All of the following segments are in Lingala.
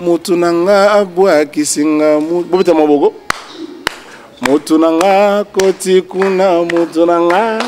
motu na nga abwakisi nga bobeta maboko motu na nga koti kuna motu na nga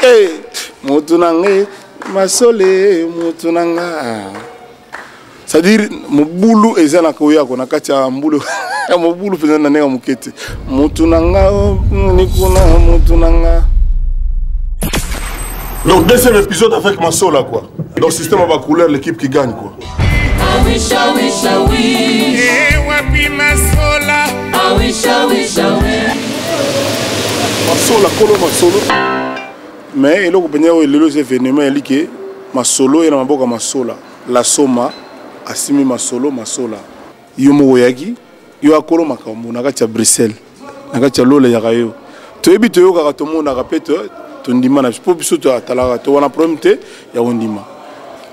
hey! motu na nga masole motu na nga c'est-à-dire mobulu eza na koyako na kati ya mbulu ya mobulu mpenza na ndenge ya moke te motu na nga oh, nikuna motu na nga donc deuxième épisode avec masola quoi Donc système à ba couleur l'équipe qui gagne quoi. Ah oui, ah oui, ah oui. Eh wapi masola. Ah oui, ah oui, ah oui. Masola kolo masolo. Mais eloko penya oyo lelo c'est événement ya like masolo ya maboka masola. La soma asimi masolo masola. Yo moko yaki yo akolo makambo na kati ya Bruxelles. na kati ya lola eyaka yo toyebi toyokaka tomonaka mpe tondima na biso mpo biso toatalaka to wana problème te ya kondima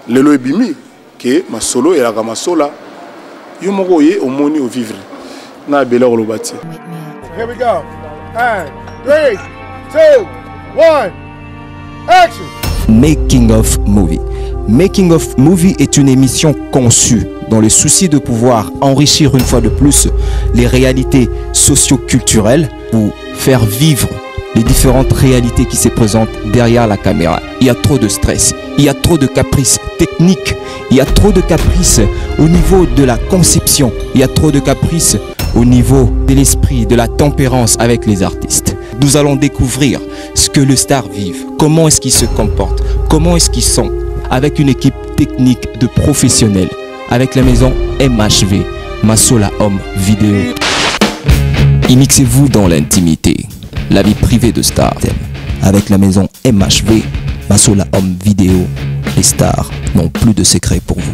lelo ebimi ke masolo elaka masola yo moko oye omoni ovivre na abele akoloba te Here we go. And three, two, one. Making of Movie. Making of Movie est une émission conçue dans le souci de pouvoir enrichir une fois de plus les réalités socio-culturelles ou faire vivre les différentes réalités qui se présentent derrière la caméra. Il y a trop de stress, il y a trop de caprices techniques, il y a trop de caprices au niveau de la conception, il y a trop de caprices au niveau de l'esprit, de la tempérance avec les artistes. Nous allons découvrir ce que le star vive, comment est-ce qu'il se comporte, comment est-ce qu'ils sont, avec une équipe technique de professionnels, avec la maison MHV, Massola Homme Vidéo. mixez vous dans l'intimité, la vie privée de star, avec la maison MHV, Massola Homme Vidéo. Les stars n'ont plus de secrets pour vous.